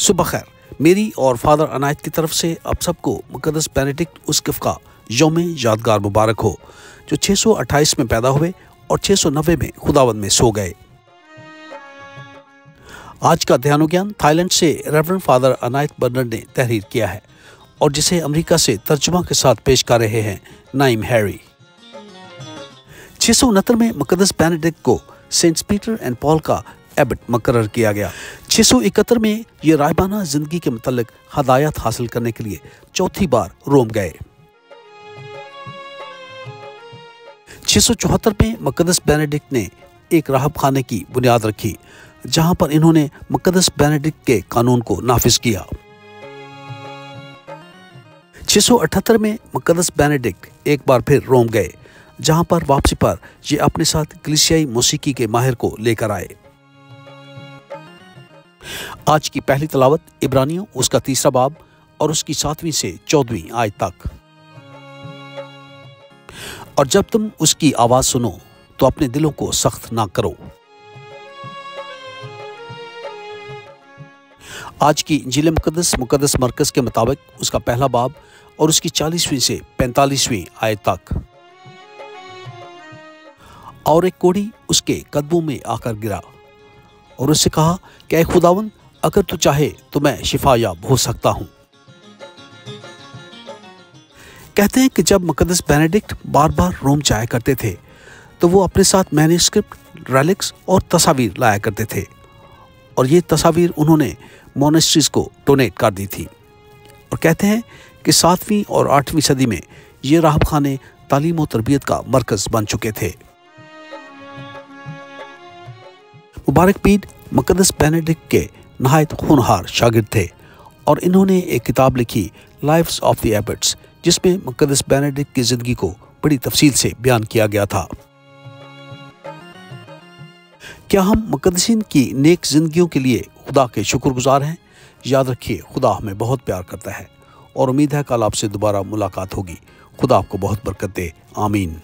सुबह खैर। मेरी और फादर अनायत की तरफ़ से अब सबको मुकदस बेनेडिक्ट उसकफ का योम यादगार मुबारक हो, जो 628 में पैदा हुए और 690 में खुदावंद में सो गए। आज का ध्यान ज्ञान थाईलैंड से रेवरेंड फादर अनायत बर्नर ने तहरीर किया है और जिसे अमेरिका से तर्जुमा के साथ पेश कर रहे हैं नाइम हैरी। छह में मुकदस बेनेडिक्ट को सेंट पीटर एंड पॉल का एबट मुकर किया गया। छह सौ इकहत्तर में ये रायबाना ज़िंदगी के मतलब हदायत हासिल करने के लिए चौथी बार रोम गए। छह में मुकदस बेनेडिक्ट ने एक राहब खाने की बुनियाद रखी, जहाँ पर इन्होंने मुकदस बेनेडिक्ट के कानून को नाफिज किया। 678 में मुकदस बेनेडिक्ट एक बार फिर रोम गए, जहाँ पर वापसी पर ये अपने साथ ग्लिसियाई मौसीकी के माहिर को लेकर आए। आज की पहली तलावत इब्रानियों, उसका तीसरा बाब और उसकी सातवीं से चौदहवीं आय तक। और जब तुम उसकी आवाज़ सुनो तो अपने दिलों को सख्त ना करो। आज की ज़िले मुकदस मुकदस मरकज के मुताबिक उसका पहला बाब और उसकी चालीसवीं से पैंतालीसवीं आय तक। और एक कोड़ी उसके कदमों में आकर गिरा और उससे कहा कि खुदावन अगर तू चाहे तो मैं शिफायाब हो सकता हूँ। कहते हैं कि जब मुकदस बेनेडिक्ट बार बार रोम जाया करते थे तो वो अपने साथ मैन्यूस्क्रिप्ट, रेलिक्स और तस्वीर लाया करते थे। और ये तस्वीर उन्होंने मोनेस्ट्रीज को डोनेट कर दी थी। और कहते हैं कि सातवीं और आठवीं सदी में ये राहब खाने तालीम और तरबियत का मरकज़ बन चुके थे। मुबारक पीर मुकदस बेनेडिक्ट के नहायत खूनहार शागिर्द थे और इन्होंने एक किताब लिखी लाइफ्स ऑफ़ द एबट्स जिसमें मुकदस बेनेडिक्ट की ज़िंदगी को बड़ी तफसील से बयान किया गया था। क्या हम मुकदसिन की नेक जिंदगियों के लिए खुदा के शुक्रगुजार हैं? याद रखिए, खुदा हमें बहुत प्यार करता है और उम्मीद है कल आपसे दोबारा मुलाकात होगी। खुदा आपको बहुत बरकत दे। आमीन।